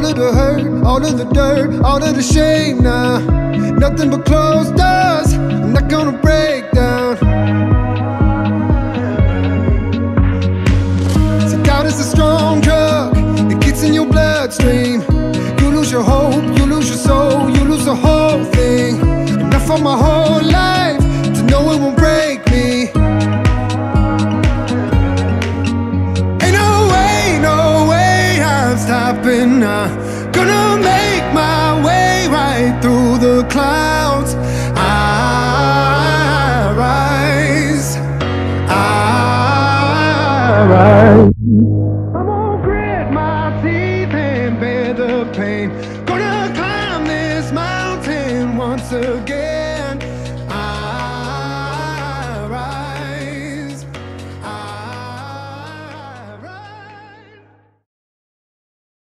All of the hurt, all of the dirt, all of the shame now. Nothing but closed doors. I'm not gonna break down. See, doubt is a strong drug. It gets in your bloodstream. You lose your hope, you lose your soul, you lose the whole thing. Enough for my whole life to know it won't I'm. Gonna make my way right through the clouds. I rise. I rise. I'm gonna grit my teeth and bear the pain. Gonna climb this mountain once again.